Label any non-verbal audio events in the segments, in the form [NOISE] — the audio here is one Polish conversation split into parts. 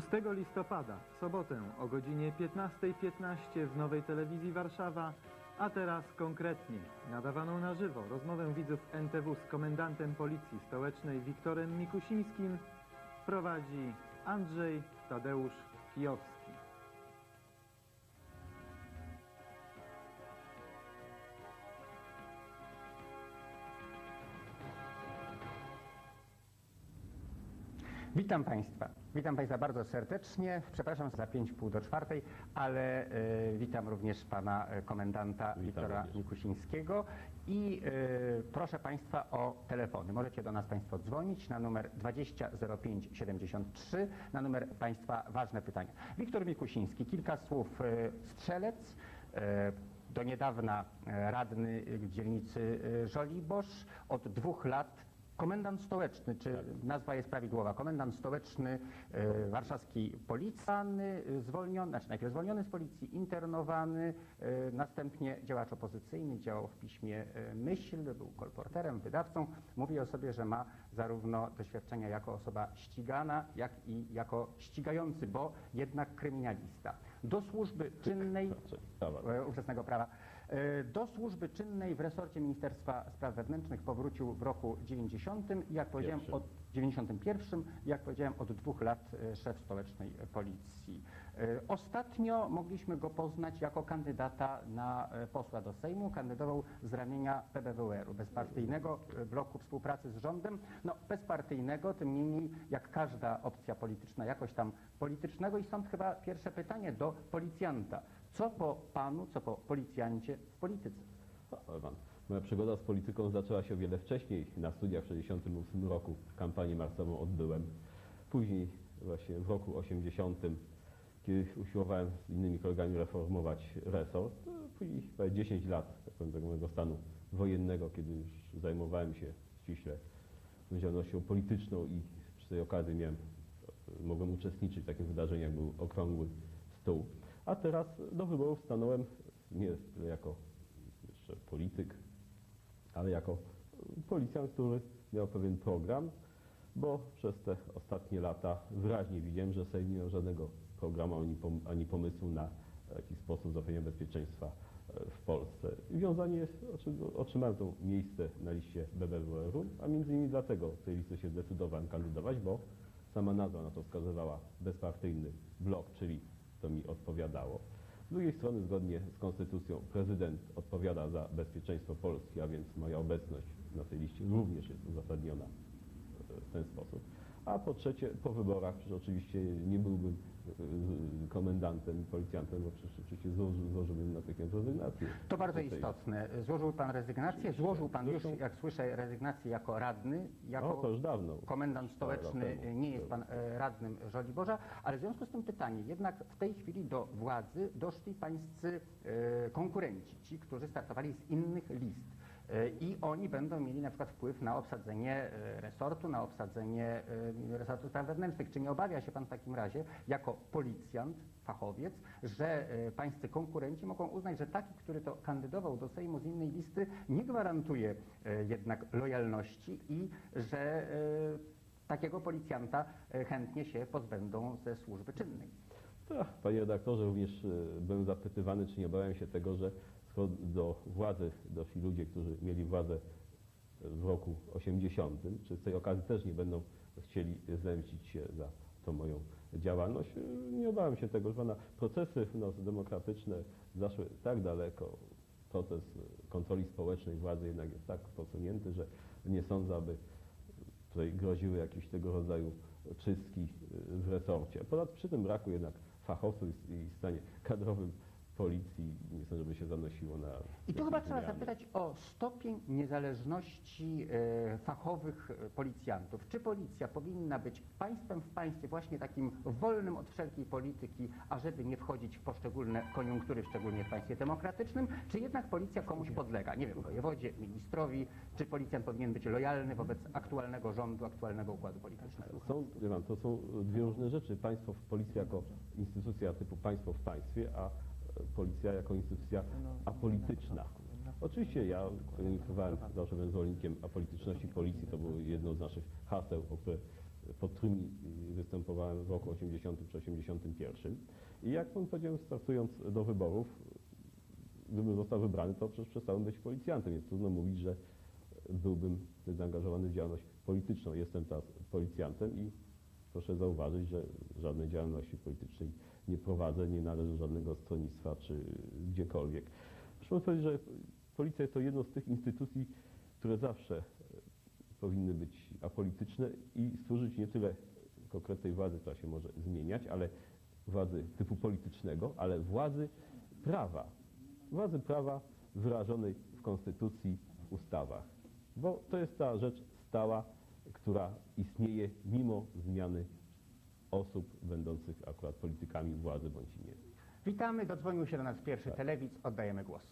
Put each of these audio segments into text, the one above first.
6 listopada, w sobotę o godzinie 15.15 w Nowej Telewizji Warszawa, a teraz konkretnie, nadawaną na żywo rozmowę widzów NTW z komendantem Policji Stołecznej Wiktorem Mikusińskim prowadzi Andrzej Tadeusz Kijowski. Witam Państwa. Witam Państwa bardzo serdecznie. Przepraszam za 5 pół do czwartej, ale e, witam również Pana e, Komendanta Wiktora również. Mikusińskiego i e, proszę Państwa o telefony. Możecie do nas Państwo dzwonić na numer 200573, na numer Państwa ważne pytania. Wiktor Mikusiński, kilka słów. E, strzelec, do niedawna radny w dzielnicy Żoliborz, od dwóch lat Komendant stołeczny, czy nazwa jest prawidłowa, komendant stołeczny e, warszawski policjany, e, zwolniony, znaczy najpierw zwolniony z policji, internowany, e, następnie działacz opozycyjny, działał w piśmie e, Myśl, był kolporterem, wydawcą. Mówi o sobie, że ma zarówno doświadczenia jako osoba ścigana, jak i jako ścigający, bo jednak kryminalista. Do służby czynnej prawa. e, ówczesnego prawa. E, Do służby czynnej w resorcie Ministerstwa Spraw Wewnętrznych powrócił w roku 90 i jak powiedziałem od 91, jak powiedziałem od dwóch lat e, szef stołecznej policji. E, Ostatnio mogliśmy go poznać jako kandydata na posła do Sejmu. Kandydował z ramienia PBWR-u, bezpartyjnego bloku współpracy z rządem. No bezpartyjnego, tym niemniej jak każda opcja polityczna, jakoś tam politycznego i stąd chyba pierwsze pytanie do policjanta. Co po panu, co po policjancie w polityce? Ale pan, moja przygoda z polityką zaczęła się o wiele wcześniej. Na studiach w 1968 roku kampanię marszową odbyłem. Później właśnie w roku 80, kiedy usiłowałem z innymi kolegami reformować resort, później chyba 10 lat tak powiem, tego mojego stanu wojennego, kiedy już zajmowałem się ściśle działalnością polityczną i przy tej okazji miałem, mogłem uczestniczyć w takim wydarzeniu, jak był Okrągły Stół. A teraz do wyborów stanąłem nie jako jeszcze polityk, ale jako policjant, który miał pewien program, bo przez te ostatnie lata wyraźnie widziałem, że Sejm nie miał żadnego programu ani, pom- ani pomysłu na jakiś sposób zapewnienia bezpieczeństwa e, w Polsce. Wiązanie jest, otrzymałem to miejsce na liście BBWR-u, a między innymi dlatego tej listy się zdecydowałem kandydować, bo sama nazwa na to wskazywała bezpartyjny blok, czyli to mi odpowiadało. Z drugiej strony, zgodnie z konstytucją, prezydent odpowiada za bezpieczeństwo Polski, a więc moja obecność na tej liście również jest uzasadniona e, w ten sposób. A po trzecie, po wyborach, oczywiście nie byłbym komendantem i policjantem, bo przecież oczywiście złożył, złożyłbym natychmiast rezygnację. To bardzo tej- istotne. Złożył pan rezygnację, złożył pan już, jak słyszę, rezygnację jako radny, jako No, to już dawno. komendant stołeczny, temu. nie jest pan e, radnym Żoliborza, ale w związku z tym pytanie, jednak w tej chwili do władzy doszli pańscy e, konkurenci, ci, którzy startowali z innych list. I oni będą mieli na przykład wpływ na obsadzenie e, resortu, na obsadzenie e, resortu spraw wewnętrznych. Czy nie obawia się pan w takim razie, jako policjant, fachowiec, że e, pańscy konkurenci mogą uznać, że taki, który to kandydował do Sejmu z innej listy, nie gwarantuje jednak lojalności i że takiego policjanta chętnie się pozbędą ze służby czynnej. Tak, Panie redaktorze, również byłem zapytywany, czy nie obawiam się tego, że skoro do władzy doszli ludzie, którzy mieli władzę w roku 80, czy z tej okazji też nie będą chcieli zemścić się za tą moją działalność. Nie obawiam się tego, że pana procesy no, demokratyczne zaszły tak daleko, proces kontroli społecznej władzy jednak jest tak posunięty, że nie sądzę, aby tutaj groziły jakieś tego rodzaju czystki w resorcie. Ponad przy tym braku jednak fachowców i stanie kadrowym policji nie sądzę, żeby się zanosiło na... I tu chyba trzeba zmiany. zapytać o stopień niezależności e, fachowych e, policjantów. Czy policja powinna być państwem w państwie, właśnie takim wolnym od wszelkiej polityki, ażeby nie wchodzić w poszczególne koniunktury, szczególnie w państwie demokratycznym, czy jednak policja komuś podlega? Nie wiem, wojewodzie, ministrowi, czy policjant powinien być lojalny wobec aktualnego rządu, aktualnego układu politycznego? Są, wie pan, to są dwie różne rzeczy. Państwo, w policja jako instytucja typu państwo w państwie, a policja jako instytucja apolityczna. Oczywiście ja nie próbowałem, zawsze byłem zwolennikiem apolityczności policji, to było jedno z naszych haseł, o które pod którymi y, występowałem w roku 80 czy 81. I jak pan powiedziałem, startując do wyborów, gdybym został wybrany, to przecież przestałem być policjantem, więc trudno mówić, że byłbym zaangażowany w działalność polityczną. Jestem teraz policjantem i proszę zauważyć, że żadnej działalności politycznej nie prowadzę, nie należę żadnego stronnictwa czy gdziekolwiek. Muszę powiedzieć, że policja to jedno z tych instytucji, które zawsze e, powinny być apolityczne i służyć nie tyle konkretnej władzy, która się może zmieniać, ale władzy typu politycznego, ale władzy prawa. Władzy prawa wyrażonej w konstytucji, w ustawach. Bo to jest ta rzecz stała, która istnieje mimo zmiany osób będących akurat politykami władzy bądź nie. Witamy, dodzwonił się do nas pierwszy Tak. telewidz, oddajemy głos.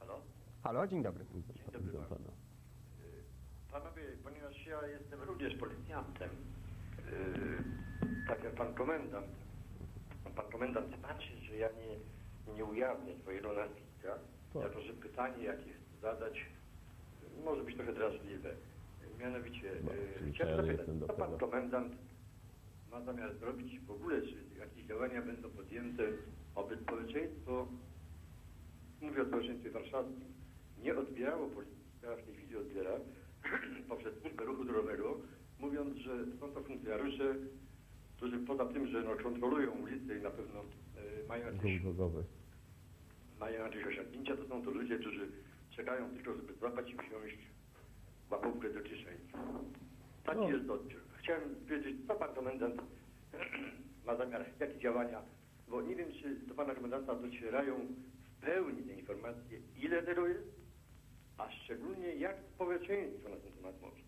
Halo? Halo, dzień dobry. dobry Witam bardzo. pana. Panowie, ponieważ ja jestem również policjantem, yy, tak jak pan komendant, pan komendant patrzy, że ja nie, nie ujawnię swojego nazwiska, Tak. ja proszę pytanie, jakie chcę zadać, może być trochę drażliwe. Mianowicie, No, chciałem zapytać, co pan komendant ma zamiar zrobić w ogóle, czy jakieś działania będą podjęte, aby społeczeństwo mówię o społeczeństwie warszawskim, nie odbierało polityka, w tej chwili odbiera, [CLEARS THROAT] poprzez służbę ruchu drogowego, mówiąc, że są to funkcjonariusze, którzy poza tym, że no, kontrolują ulicę i na pewno e, mają, jakieś, mają jakieś osiągnięcia, to są to ludzie, którzy czekają tylko, żeby złapać i wziąć łapówkę do kieszeni. Taki No. jest odbiór. Chciałem wiedzieć, co pan komendant [CLEARS THROAT] ma zamiar, jakie działania, bo nie wiem, czy do pana komendanta docierają w pełni te informacje, ile tego jest, a szczególnie jak społeczeństwo na ten temat może.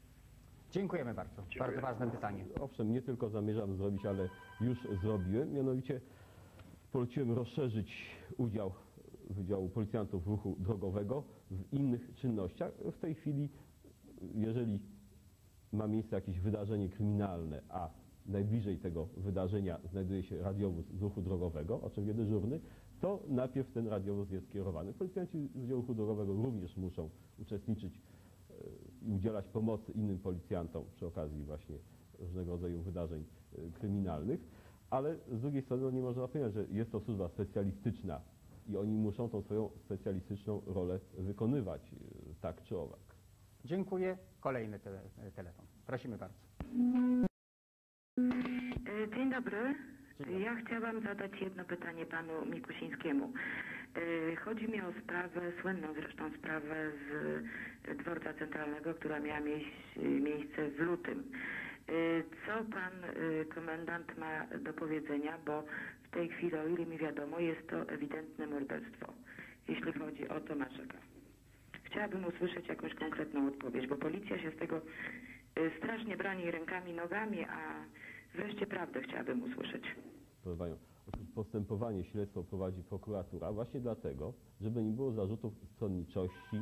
Dziękujemy bardzo. Dziękuję. Bardzo ważne pytanie. Owszem, nie tylko zamierzam zrobić, ale już zrobiłem. Mianowicie poleciłem rozszerzyć udział Wydziału Policjantów Ruchu Drogowego w innych czynnościach. W tej chwili, jeżeli ma miejsce jakieś wydarzenie kryminalne, a najbliżej tego wydarzenia znajduje się radiowóz z ruchu drogowego, o czym wie dyżurny, to najpierw ten radiowóz jest kierowany. Policjanci z Ruchu Drogowego również muszą uczestniczyć e, i udzielać pomocy innym policjantom przy okazji właśnie różnego rodzaju wydarzeń e, kryminalnych, ale z drugiej strony no, nie można zapominać, że jest to służba specjalistyczna i oni muszą tą swoją specjalistyczną rolę wykonywać, e, tak czy owak. Dziękuję. Kolejny tele, telefon. Prosimy bardzo. E, Dzień dobry. Dzień dobry. Ja chciałam zadać jedno pytanie panu Mikusińskiemu. E, Chodzi mi o sprawę, słynną zresztą sprawę z dworca centralnego, która miała miejsc- miejsce w lutym. E, Co pan komendant ma do powiedzenia, bo w tej chwili, o ile mi wiadomo, jest to ewidentne morderstwo, jeśli chodzi o Tomaszeka. Chciałabym usłyszeć jakąś konkretną odpowiedź, bo policja się z tego y, strasznie brani rękami, nogami, a wreszcie prawdę chciałabym usłyszeć. Postępowanie, śledztwo prowadzi prokuratura właśnie dlatego, żeby nie było zarzutów stronniczości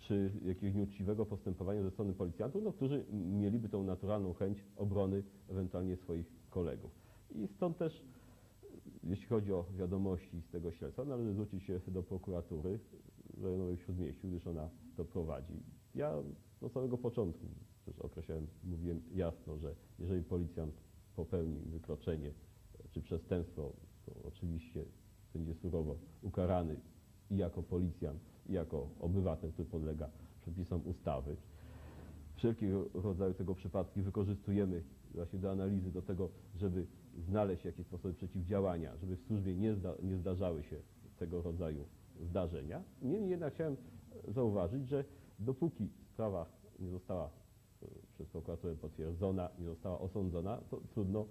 czy jakiegoś nieuczciwego postępowania ze strony policjantów, no, którzy mieliby tą naturalną chęć obrony ewentualnie swoich kolegów. I stąd też, jeśli chodzi o wiadomości z tego śledztwa, należy zwrócić się do prokuratury rejonowej w Śródmieściu, gdyż ona to prowadzi. Ja od samego początku też określałem, mówiłem jasno, że jeżeli policjant popełni wykroczenie czy przestępstwo, to oczywiście będzie surowo ukarany i jako policjant, i jako obywatel, który podlega przepisom ustawy. Wszelkiego rodzaju tego przypadki wykorzystujemy właśnie do analizy, do tego, żeby znaleźć jakieś sposoby przeciwdziałania, żeby w służbie nie, zda, nie zdarzały się tego rodzaju zdarzenia. Niemniej jednak chciałem zauważyć, że dopóki sprawa nie została e, przez prokuraturę potwierdzona, nie została osądzona, to trudno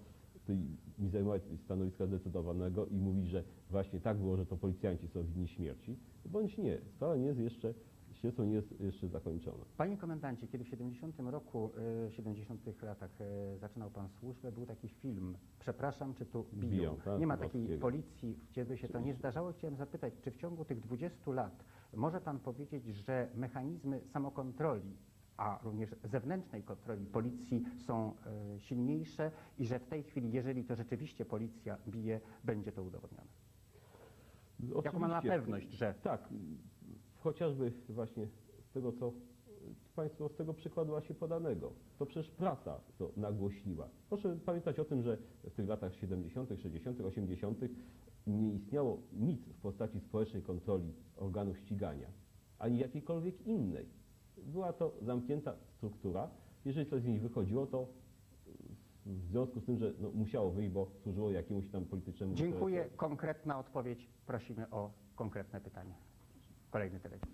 mi zajmować stanowiska zdecydowanego i mówić, że właśnie tak było, że to policjanci są winni śmierci, bądź nie. Sprawa nie jest jeszcze, śledztwo nie jest jeszcze zakończone. Panie komendancie, kiedy w 70 roku, y, 70 latach y, zaczynał pan służbę, był taki film Przepraszam, czy tu biją? Biją, tak, nie ma takiej policji, gdzie by się to nie zdarzało. Chciałem zapytać, czy w ciągu tych 20 lat może pan powiedzieć, że mechanizmy samokontroli, a również zewnętrznej kontroli policji są y, silniejsze i że w tej chwili, jeżeli to rzeczywiście policja bije, będzie to udowodnione? Jaką ma na Oczywiście. pewność, że Tak, chociażby właśnie z tego, co Państwo, z tego przykładu właśnie podanego. To przecież prasa to nagłośniła. Proszę pamiętać o tym, że w tych latach 70., 60., 80. nie istniało nic w postaci społecznej kontroli organów ścigania, ani jakiejkolwiek innej. Była to zamknięta struktura. Jeżeli coś z niej wychodziło, to w związku z tym, że no, musiało wyjść, bo służyło jakiemuś tam politycznemu Dziękuję. Konkretna odpowiedź. Prosimy o konkretne pytanie. Kolejny telefon.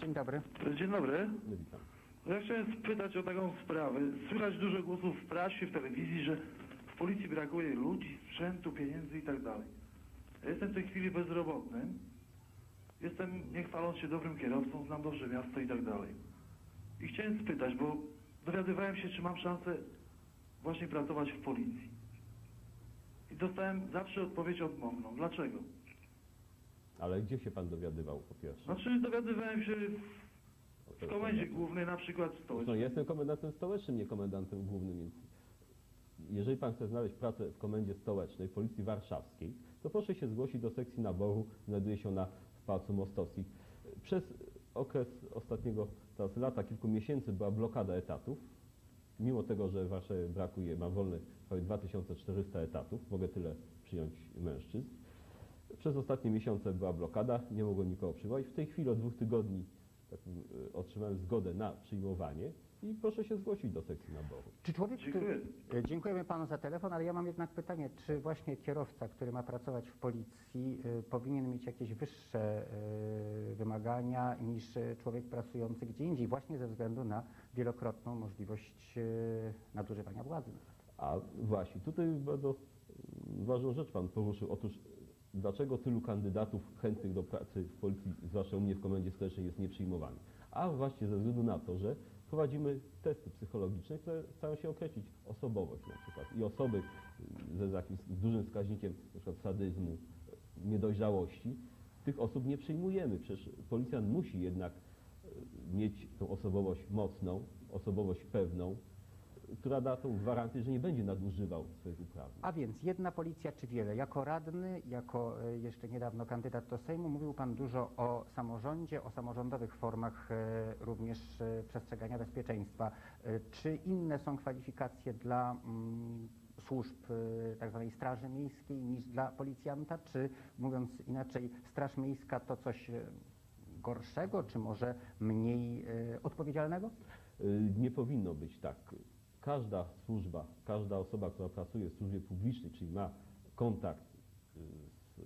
Dzień dobry. Dzień dobry. Witam. Ja chciałem spytać o taką sprawę. Słychać dużo głosów w prasie, w telewizji, że w policji brakuje ludzi, sprzętu, pieniędzy i tak dalej. Ja jestem w tej chwili bezrobotnym. Jestem, nie chwaląc się, dobrym kierowcą, znam dobrze miasto i tak dalej. I chciałem spytać, bo dowiadywałem się, czy mam szansę właśnie pracować w policji. I dostałem zawsze odpowiedź odmowną. Dlaczego? Ale gdzie się Pan dowiadywał po pierwsze? Znaczy dowiadywałem się w komendzie głównej, na przykład stołecznej. ja jestem komendantem stołecznym, nie komendantem głównym, więc jeżeli Pan chce znaleźć pracę w komendzie stołecznej Policji Warszawskiej, to proszę się zgłosić do sekcji naboru, znajduje się ona w Pałacu Mostowskich. Przez okres ostatniego teraz lata, kilku miesięcy była blokada etatów. Mimo tego, że w Warszawie brakuje, mam wolne prawie 2400 etatów, mogę tyle przyjąć mężczyzn. Przez ostatnie miesiące była blokada, nie mogło nikogo przywołać. W tej chwili od dwóch tygodni tak, y, otrzymałem zgodę na przyjmowanie i proszę się zgłosić do sekcji naboru. Czy człowiek, który... E, Dziękujemy panu za telefon, ale ja mam jednak pytanie, czy właśnie kierowca, który ma pracować w policji, y, powinien mieć jakieś wyższe y, wymagania niż y, człowiek pracujący gdzie indziej, właśnie ze względu na wielokrotną możliwość y, nadużywania władzy. A właśnie, tutaj bardzo ważną rzecz Pan poruszył. Otóż dlaczego tylu kandydatów chętnych do pracy w policji, zwłaszcza u mnie w komendzie stołecznej, jest nieprzyjmowanych? A właśnie ze względu na to, że prowadzimy testy psychologiczne, które starają się określić osobowość na przykład. I osoby ze jakimś dużym wskaźnikiem przykład sadyzmu, niedojrzałości, tych osób nie przyjmujemy. Przecież policjant musi jednak mieć tą osobowość mocną, osobowość pewną, która da tą gwarancję, że nie będzie nadużywał swoich uprawnień. A więc jedna policja czy wiele? Jako radny, jako e, jeszcze niedawno kandydat do Sejmu mówił Pan dużo o samorządzie, o samorządowych formach e, również e, przestrzegania bezpieczeństwa. Czy inne są kwalifikacje dla mm, służb e, tak zwanej Straży Miejskiej niż dla policjanta? Czy mówiąc inaczej, Straż Miejska to coś gorszego, czy może mniej odpowiedzialnego? Nie powinno być tak. Każda służba, każda osoba, która pracuje w służbie publicznej, czyli ma kontakt y, z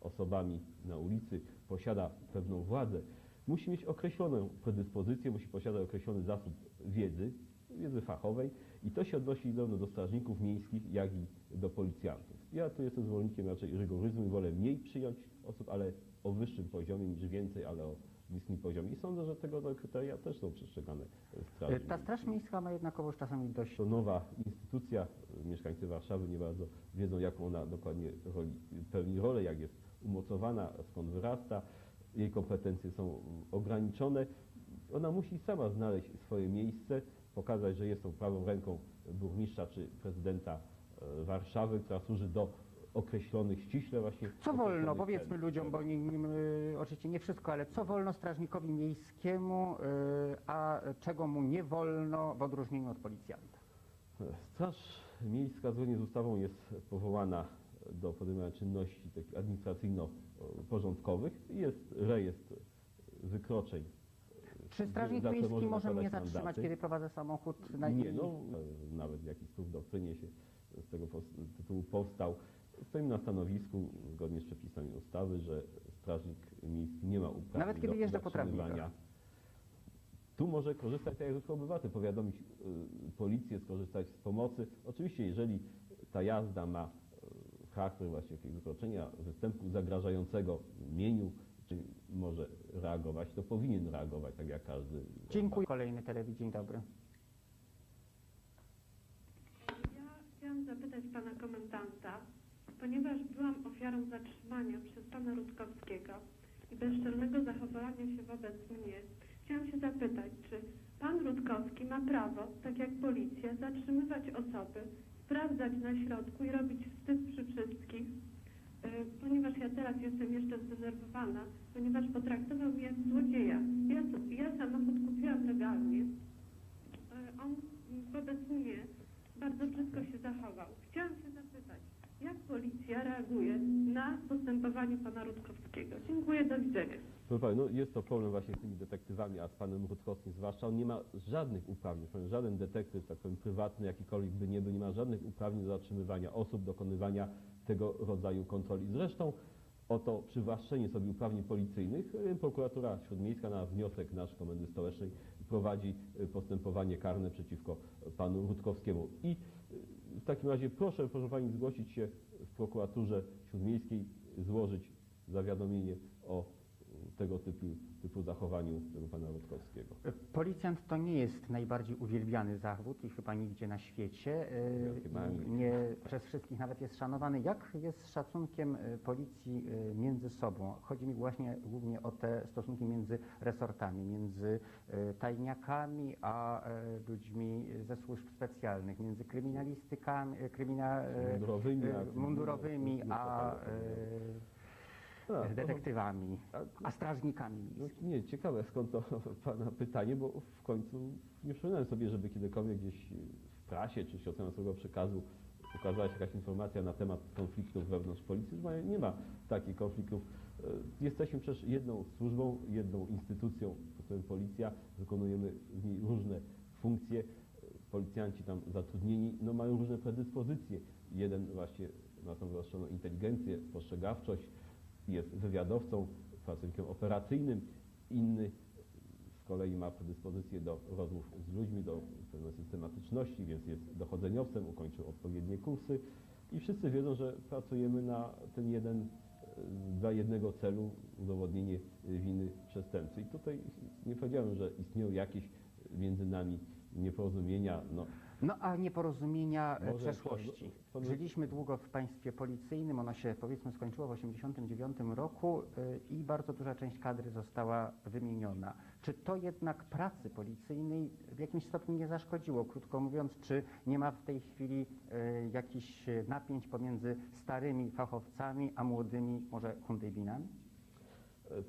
osobami na ulicy, posiada pewną władzę, musi mieć określoną predyspozycję, musi posiadać określony zasób wiedzy, wiedzy fachowej i to się odnosi zarówno do strażników miejskich, jak i do policjantów. Ja tu jestem zwolennikiem raczej rygoryzmu i wolę mniej przyjąć osób, ale o wyższym poziomie niż więcej, ale o niskim poziomie. I sądzę, że tego kryteria też są przestrzegane w Straży E, Ta Straż Miejska ma jednakowoż czasami dość to nowa instytucja. Mieszkańcy Warszawy nie bardzo wiedzą, jaką ona dokładnie roli, pełni rolę, jak jest umocowana, skąd wyrasta. Jej kompetencje są ograniczone. Ona musi sama znaleźć swoje miejsce, pokazać, że jest tą prawą ręką burmistrza czy prezydenta e, Warszawy, która służy do określonych ściśle właśnie. Co wolno, powiedzmy celów. ludziom, bo nie, nie, y, oczywiście nie wszystko, ale co wolno strażnikowi miejskiemu, y, a czego mu nie wolno w odróżnieniu od policjanta? Straż Miejska zgodnie z ustawą jest powołana do podejmowania czynności takich administracyjno-porządkowych i jest rejestr wykroczeń. Czy strażnik miejski może mnie zatrzymać, mandaty. kiedy prowadzę samochód? Na Nie, no nawet jakiś tu w doktrynie się z tego tytułu powstał. Stoimy na stanowisku, zgodnie z przepisami ustawy, że strażnik miejski nie ma uprawnień Nawet kiedy do jeżdżę po zatrzymywania. trawnikach. Tu może korzystać tak jak zwykły obywatel, powiadomić y, policję, skorzystać z pomocy. Oczywiście, jeżeli ta jazda ma y, charakter właśnie jakiegoś wykroczenia, występu zagrażającego mieniu, czy może reagować, to powinien reagować tak jak każdy. Dziękuję. Kolejny telewizor, dzień dobry. Ja chciałam zapytać pana komendanta, ponieważ byłam ofiarą zatrzymania przez pana Rutkowskiego i bezczelnego zachowania się wobec mnie, chciałam się zapytać, czy pan Rutkowski ma prawo, tak jak policja, zatrzymywać osoby, sprawdzać na środku i robić wstyd przy wszystkich, yy, ponieważ ja teraz jestem jeszcze zdenerwowana, ponieważ potraktował mnie jak złodzieja. Ja, ja samochód kupiłam legalnie. E, On wobec mnie bardzo brzydko się zachował. Chciałam się jak policja reaguje na postępowanie pana Rutkowskiego? Dziękuję, do widzenia. Proszę Pani, no jest to problem właśnie z tymi detektywami, a z panem Rutkowskim zwłaszcza. On nie ma żadnych uprawnień. Żaden detektyw, tak powiem, prywatny, jakikolwiek by nie był, nie ma żadnych uprawnień do zatrzymywania osób, dokonywania tego rodzaju kontroli. Zresztą o to przywłaszczenie sobie uprawnień policyjnych y, prokuratura śródmiejska na wniosek nasz Komendy Stołecznej prowadzi y, postępowanie karne przeciwko panu Rutkowskiemu. I w takim razie proszę, proszę Pani, zgłosić się w prokuraturze śródmiejskiej, złożyć zawiadomienie o tego typu, typu zachowaniu tego pana Rutkowskiego. Policjant to nie jest najbardziej uwielbiany zawód i chyba nigdzie na świecie. I Nie przez wszystkich nawet jest szanowany. Jak jest z szacunkiem e, policji e, między sobą? Chodzi mi właśnie głównie o te stosunki między resortami, między tajniakami a ludźmi ze służb specjalnych, między kryminalistykami, krymina, Mundurowymi, e, a- mundurowymi a Tak, e, detektywami, tak. a strażnikami. No, nie, ciekawe skąd to [LAUGHS] pana pytanie, bo w końcu nie przypominałem sobie, żeby kiedykolwiek gdzieś w prasie czy środkach masowego przekazu ukazała się jakaś informacja na temat konfliktów wewnątrz policji. Nie ma takich konfliktów. E, Jesteśmy przecież jedną służbą, jedną instytucją, to powiem policja, wykonujemy w niej różne funkcje. E, Policjanci tam zatrudnieni no, mają różne predyspozycje. Jeden właśnie ma tą wyostrzoną inteligencję, spostrzegawczość, jest wywiadowcą, pracownikiem operacyjnym, inny z kolei ma predyspozycję do rozmów z ludźmi, do pewnej systematyczności, więc jest dochodzeniowcem, ukończył odpowiednie kursy. I wszyscy wiedzą, że pracujemy na ten jeden, e, dla jednego celu, udowodnienie winy przestępcy. I tutaj nie powiedziałem, że istnieją jakieś między nami nieporozumienia, no, No a nieporozumienia e, Może przeszłości. to- Żyliśmy długo w państwie policyjnym, ono się powiedzmy skończyło w 1989 roku e, i bardzo duża część kadry została wymieniona. Czy to jednak pracy policyjnej w jakimś stopniu nie zaszkodziło? Krótko mówiąc, czy nie ma w tej chwili e, jakichś e, napięć pomiędzy starymi fachowcami, a młodymi może hundejbinami? E,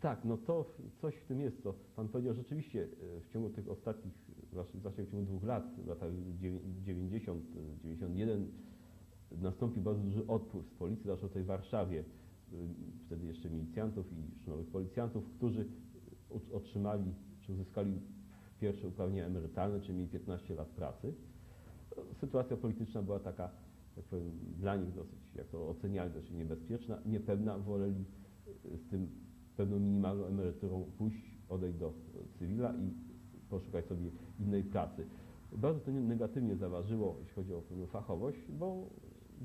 Tak, no to coś w tym jest, co Pan powiedział. Rzeczywiście e, w ciągu tych ostatnich, zwłaszcza w ciągu dwóch lat, w latach dziewię- 90, e, 91, nastąpił bardzo duży odpływ z policji, zwłaszcza w tej Warszawie, e, wtedy jeszcze milicjantów i szkołowych policjantów, którzy otrzymali, czy uzyskali pierwsze uprawnienia emerytalne, czy mieli 15 lat pracy. Sytuacja polityczna była taka, jak powiem, dla nich dosyć, jak to oceniali, dosyć niebezpieczna, niepewna, woleli e, z tym pewną minimalną emeryturą pójść, odejść do cywila i poszukać sobie innej pracy. Bardzo to nie- negatywnie zaważyło, jeśli chodzi o pewną fachowość, bo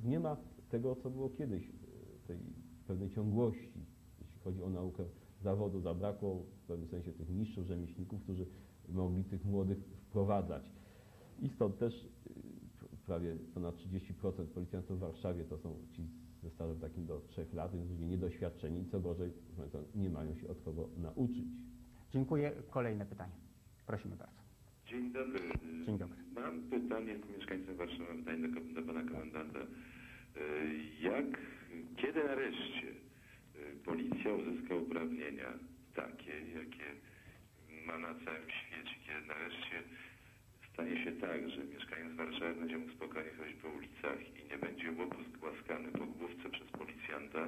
nie ma tego, co było kiedyś, e, tej pewnej ciągłości, jeśli chodzi o naukę zawodu. Zabrakło w pewnym sensie tych mistrzów, rzemieślników, którzy mogli tych młodych wprowadzać. I stąd też y, prawie ponad 30% policjantów w Warszawie to są ci ze stażem takim do 3 lat, więc ludzie niedoświadczeni co gorzej, nie mają się od kogo nauczyć. Dziękuję. Kolejne pytanie. Prosimy bardzo. Dzień dobry. Dzień dobry. Mam pytanie, jestem mieszkańcem Warszawy, pytanie do, do pana komendanta. E, Jak, kiedy nareszcie e, policja uzyska uprawnienia takie, jakie ma na całym świecie, kiedy nareszcie stanie się tak, że mieszkaniec Warszawy będzie mógł spokojnie chodzić po ulicach i nie będzie łopus głaskany po główce przez policjanta,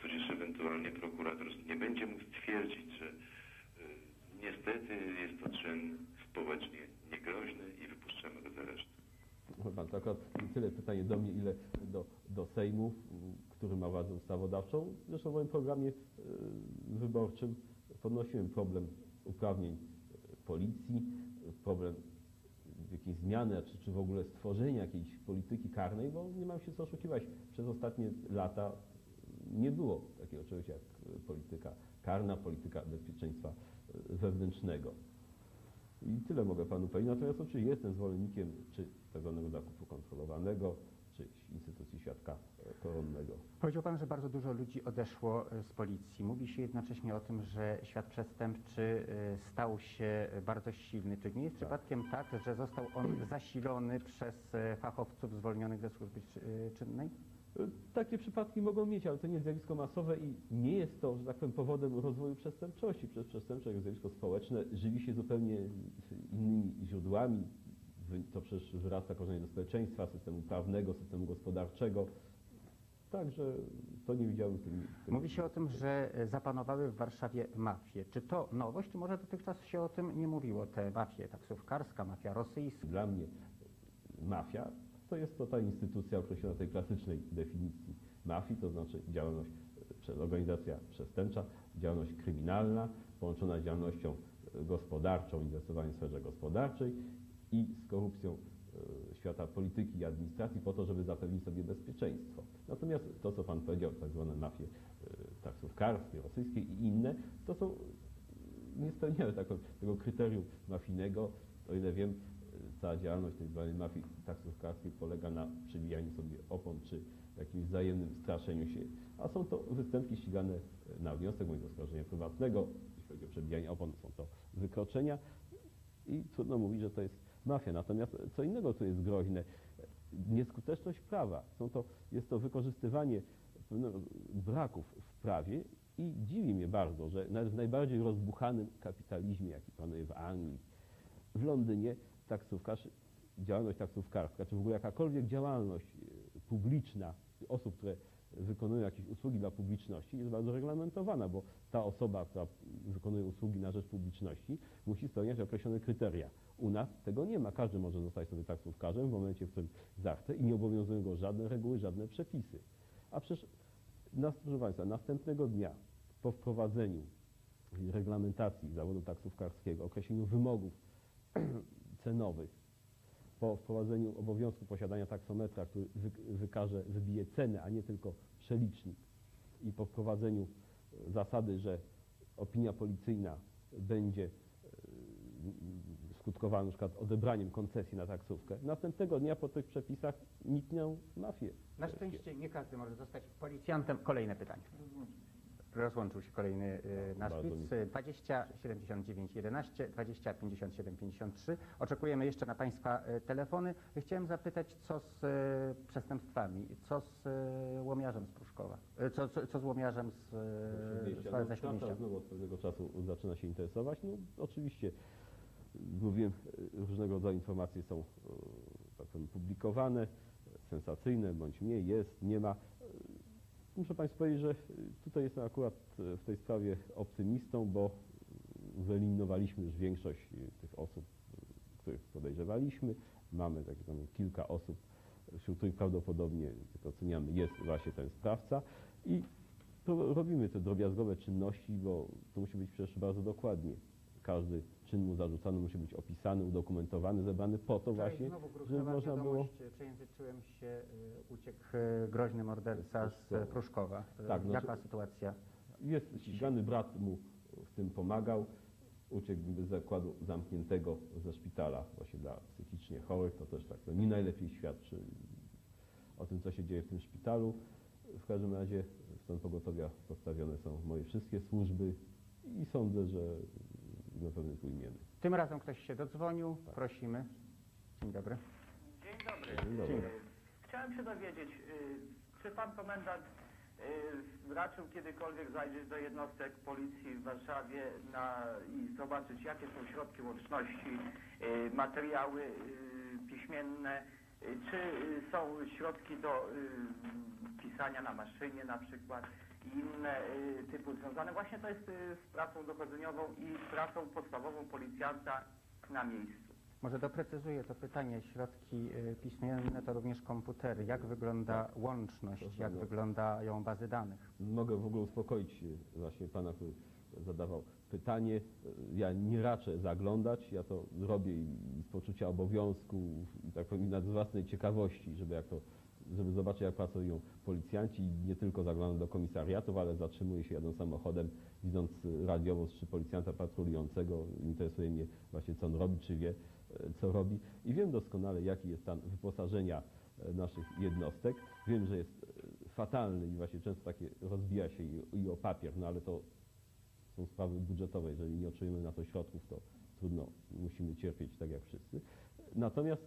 tudzież ewentualnie prokurator nie będzie mógł stwierdzić, że Niestety jest to czyn społecznie niegroźny i wypuszczamy go z aresztu. Pan, to akurat tyle pytanie do mnie, ile do, do Sejmu, który ma władzę ustawodawczą. Zresztą w moim programie y, wyborczym podnosiłem problem uprawnień y, policji, problem jakiejś zmiany, czy, czy w ogóle stworzenia jakiejś polityki karnej, bo nie mam się co oszukiwać. Przez ostatnie lata nie było takiego czegoś jak polityka karna, polityka bezpieczeństwa wewnętrznego. I tyle mogę Panu powiedzieć. Natomiast oczywiście jestem zwolennikiem czy tak zwanego zakupu kontrolowanego, czy instytucji świadka e, koronnego. Powiedział Pan, że bardzo dużo ludzi odeszło e, z policji. Mówi się jednocześnie o tym, że świat przestępczy e, stał się bardzo silny. Czy nie jest przypadkiem tak, że został on zasilony przez fachowców zwolnionych ze służby czy- czynnej? Takie przypadki mogą mieć, ale to nie jest zjawisko masowe i nie jest to, że tak powiem, powodem rozwoju przestępczości. Przecież przestępczość jako zjawisko społeczne żywi się zupełnie innymi źródłami. To przecież wyrasta korzenie do społeczeństwa, systemu prawnego, systemu gospodarczego. Także to nie widziałem w tym. w tym- Mówi się o tym, że e, zapanowały w Warszawie mafie. Czy to nowość, czy może dotychczas się o tym nie mówiło? Te mafie taksówkarska, mafia rosyjska. Dla mnie mafia to jest to ta instytucja określona tej klasycznej definicji mafii, to znaczy działalność, e, prze- organizacja przestępcza, działalność kryminalna połączona z działalnością e, gospodarczą, inwestowaniem w sferze gospodarczej i z korupcją e, świata polityki i administracji po to, żeby zapewnić sobie bezpieczeństwo. Natomiast to, co Pan powiedział, tak zwane mafie taksówkarskie, rosyjskie i inne, to są nie spełniały tego kryterium mafijnego. O ile wiem, cała działalność zwanej mafii taksówkarskiej polega na przybijaniu sobie opon czy jakimś wzajemnym straszeniu się, a są to występki ścigane na wniosek bądź oskarżenia prywatnego. Jeśli chodzi o przebijanie opon, są to wykroczenia i trudno mówić, że to jest mafia. Natomiast co innego tu jest groźne, nieskuteczność prawa. Są to, jest to wykorzystywanie braków w prawie i dziwi mnie bardzo, że nawet w najbardziej rozbuchanym kapitalizmie, jaki panuje w Anglii, w Londynie taksówkarz, działalność taksówkarska, czy w ogóle jakakolwiek działalność e, publiczna osób, które wykonują jakieś usługi dla publiczności jest bardzo reglamentowana, bo ta osoba, która wykonuje usługi na rzecz publiczności musi spełniać określone kryteria. U nas tego nie ma. Każdy może zostać sobie taksówkarzem w momencie, w którym zachce i nie obowiązują go żadne reguły, żadne przepisy. A przecież, proszę Państwa, następnego dnia po wprowadzeniu reglamentacji zawodu taksówkarskiego, określeniu wymogów [CLEARS THROAT] cenowych, po wprowadzeniu obowiązku posiadania taksometra, który wy, wykaże, wybije cenę, a nie tylko przelicznik i po wprowadzeniu e, zasady, że opinia policyjna będzie e, skutkowała na przykład odebraniem koncesji na taksówkę. Następnego dnia po tych przepisach nikną mafie. Na szczęście nie każdy może zostać policjantem. Kolejne pytanie. Rozłączył się kolejny nasz mi- 20 79 11, 20 57 53. Oczekujemy jeszcze na Państwa y, telefony. Chciałem zapytać, co z y, przestępstwami, co z y, łomiarzem z Pruszkowa, co, co, co z łomiarzem z, z, ze Śródmieścia. znowu od pewnego czasu zaczyna się interesować. No oczywiście, mówiłem, różnego rodzaju informacje są tak powiem, publikowane, sensacyjne bądź mniej, jest, nie ma. Muszę Państwu powiedzieć, że e, tutaj jestem akurat e, w tej sprawie optymistą, bo wyeliminowaliśmy już większość e, tych osób, których podejrzewaliśmy. Mamy takie tam kilka osób, wśród których prawdopodobnie, jak oceniamy, jest właśnie ten sprawca. I robimy te drobiazgowe czynności, bo to musi być przecież bardzo dokładnie. Każdy czyn mu zarzucany musi być opisany, udokumentowany, zebrany po to właśnie, żeby można było... Przejęzyczyłem się, y, uciekł y, groźny morderca z Pruszkowa. Y, Tak, no Jaka to- sytuacja? Jest ścigany, brat mu w tym pomagał. Uciekł z zakładu zamkniętego ze szpitala właśnie dla psychicznie chorych. To też tak to nie najlepiej świadczy o tym, co się dzieje w tym szpitalu. W każdym razie w stan pogotowia postawione są moje wszystkie służby i sądzę, że na pewno. Tym razem ktoś się dodzwonił. Prosimy. Dzień dobry. Dzień dobry. Dzień dobry. Dzień dobry. Chciałem się dowiedzieć, y, czy pan komendant y, raczył kiedykolwiek zajrzeć do jednostek policji w Warszawie na, i zobaczyć, jakie są środki łączności, y, materiały piśmienne, czy są środki do pisania na maszynie na przykład i inne y, typu związane. Właśnie to jest y, z pracą dochodzeniową i pracą podstawową policjanta na miejscu. Może doprecyzuję to pytanie. Środki y, piśmienne to również komputery. Jak wygląda łączność? Proszę Jak wyglądają bazy danych? Mogę w ogóle uspokoić właśnie pana, który zadawał pytanie. Ja nie raczę zaglądać, ja to robię z poczucia obowiązku i tak powiem nad własnej ciekawości, żeby jak to żeby zobaczyć jak pracują policjanci nie tylko zaglądam do komisariatów, ale zatrzymuję się jadąc samochodem, widząc radiowóz czy policjanta patrolującego, interesuje mnie właśnie co on robi, czy wie e, co robi i wiem doskonale jaki jest stan wyposażenia e, naszych jednostek. Wiem, że jest e, fatalny i właśnie często takie rozbija się i, i o papier, no ale to są sprawy budżetowe. Jeżeli nie otrzymujemy na to środków, to trudno, musimy cierpieć tak jak wszyscy. Natomiast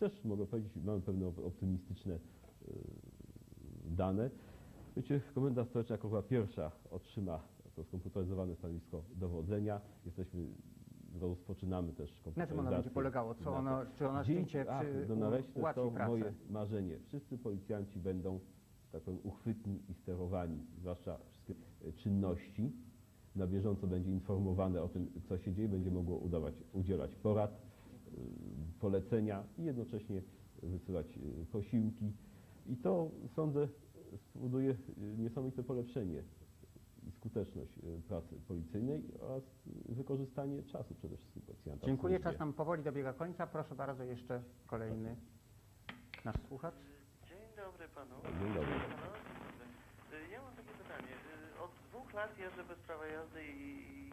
też mogę powiedzieć, mamy pewne op- optymistyczne y, dane. Wiecie, Komenda Stołeczna jako była pierwsza otrzyma to skomputeryzowane stanowisko dowodzenia. Jesteśmy, rozpoczynamy też Na czym komputeryzację. ono będzie polegało? Co ono, czy ono a, przy, no nareszcie to pracę? moje marzenie. Wszyscy policjanci będą tak powiem, uchwytni i sterowani, zwłaszcza wszystkie e, czynności. Na bieżąco będzie informowane o tym, co się dzieje, będzie mogło udawać, udzielać porad, polecenia i jednocześnie wysyłać y, posiłki. I to sądzę spowoduje y, niesamowite polepszenie i skuteczność y, pracy policyjnej oraz wykorzystanie czasu przede wszystkim policjanta. Dziękuję, czas nam powoli dobiega końca. Proszę bardzo, jeszcze kolejny nasz słuchacz. Dzień dobry panu. Dzień dobry. Panu. Ja mam takie pytanie. Od dwóch lat jeżdżę bez prawa jazdy i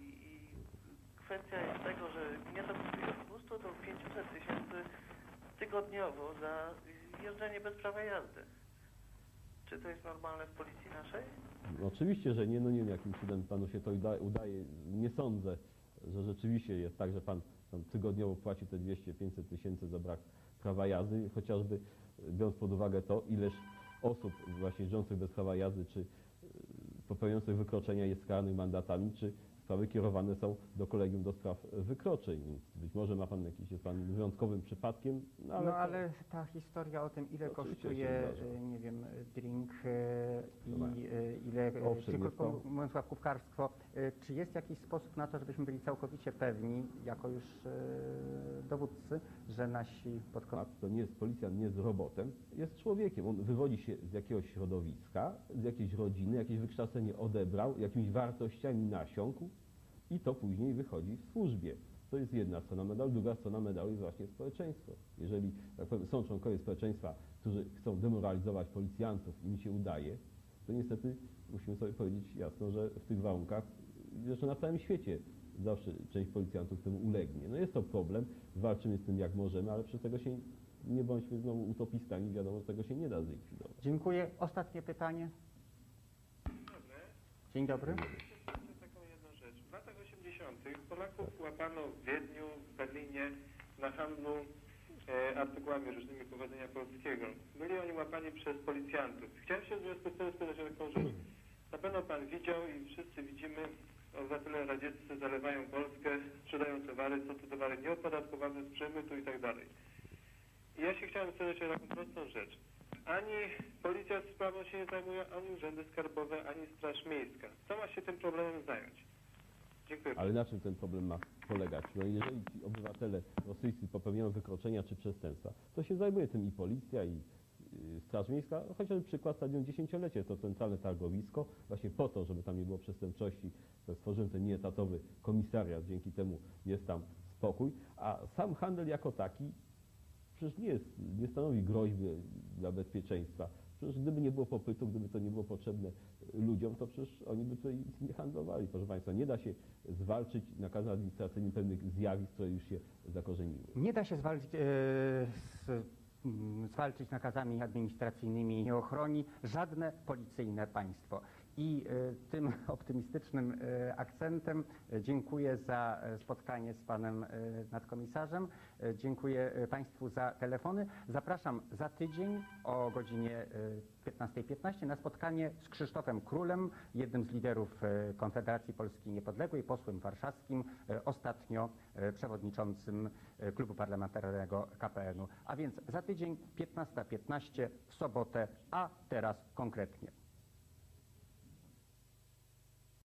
kwestia jest tego, że mnie to kosztuje od 200 do 500 tysięcy tygodniowo za jeżdżenie bez prawa jazdy. Czy to jest normalne w policji naszej? No Oczywiście, że nie, no nie wiem jakim cudem panu się to uda- udaje. Nie sądzę, że rzeczywiście jest tak, że pan tygodniowo płaci te 200-500 tysięcy za brak prawa jazdy, chociażby biorąc pod uwagę to, ileż osób właśnie jeżdżących bez prawa jazdy, czy e, popełniających wykroczenia jest karnych mandatami, czy sprawy kierowane są do kolegium do spraw wykroczeń. Więc być może ma pan jakiś, jest pan wyjątkowym przypadkiem, no ale, No ale ta historia o tym, ile kosztuje, e, nie wiem, drink e, i e, ile, e, Owszem, krótko to- mówiąc łapówkarstwo, e, czy jest jakiś sposób na to, żebyśmy byli całkowicie pewni, jako już e, dowódcy, że nasi podkon... Tak, to nie jest policjant, nie jest robotem, jest człowiekiem. On wywodzi się z jakiegoś środowiska, z jakiejś rodziny, jakieś wykształcenie odebrał, jakimiś wartościami nasiąkł i to później wychodzi w służbie. To jest jedna strona medalu, druga strona medalu jest właśnie społeczeństwo. Jeżeli tak powiem, są członkowie społeczeństwa, którzy chcą demoralizować policjantów i im się udaje, to niestety musimy sobie powiedzieć jasno, że w tych warunkach, zresztą na całym świecie zawsze część policjantów temu ulegnie. No jest to problem, walczymy z tym jak możemy, ale przez tego się nie bądźmy znowu utopistami, wiadomo, tego się nie da zlikwidować. Dziękuję. Ostatnie pytanie. Dzień dobry. taką jedną rzecz. W latach 80. Polaków łapano w Wiedniu, w Berlinie na handlu e, artykułami różnymi pochodzenia polskiego. Byli oni łapani przez policjantów. Chciałem się z tym spytać o taką rzecz. Na pewno pan widział i wszyscy widzimy, obywatele radzieccy zalewają Polskę, sprzedają towary, są to towary nieopodatkowane z przemytu i tak dalej. I ja się chciałem spytać o taką prostą rzecz. Ani policja z sprawą się nie zajmuje, ani urzędy skarbowe, ani straż miejska. Co ma się tym problemem zająć? Dziękuję. Ale na czym ten problem ma polegać? No jeżeli ci obywatele rosyjscy popełniają wykroczenia czy przestępstwa, to się zajmuje tym i policja, i y, Straż Miejska. Chociażby przykład Stadion Dziesięciolecie, to centralne targowisko, właśnie po to, żeby tam nie było przestępczości, stworzyłem ten nieetatowy komisariat, dzięki temu jest tam spokój, a sam handel jako taki przecież nie, jest, nie stanowi groźby dla bezpieczeństwa. Przecież gdyby nie było popytu, gdyby to nie było potrzebne ludziom, to przecież oni by tutaj nie handlowali. Proszę Państwa, nie da się zwalczyć nakazem administracyjnym pewnych zjawisk, które już się zakorzeniły. Nie da się zwalczyć, e, z, mm, zwalczyć nakazami administracyjnymi, nie ochroni żadne policyjne państwo. I e, tym [LAUGHS] optymistycznym e, akcentem e, dziękuję za spotkanie z panem nadkomisarzem. Dziękuję Państwu za telefony. Zapraszam za tydzień o godzinie e, 15.15 na spotkanie z Krzysztofem Królem, jednym z liderów Konfederacji Polski Niepodległej, posłem warszawskim, ostatnio przewodniczącym klubu parlamentarnego KPN-u. A więc za tydzień 15.15 w sobotę, a teraz konkretnie.